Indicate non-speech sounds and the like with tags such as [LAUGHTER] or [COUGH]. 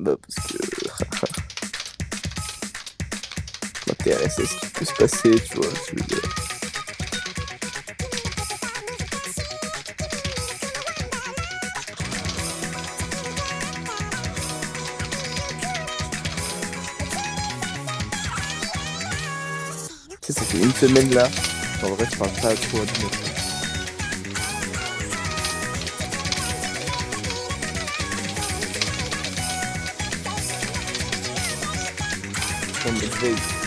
Bah parce que... [LAUGHS] M'intéresse à ce qui peut se passer, tu vois. Je veux dire. Ça fait une semaine là. En vrai, je parle pas à trop à tout from the base.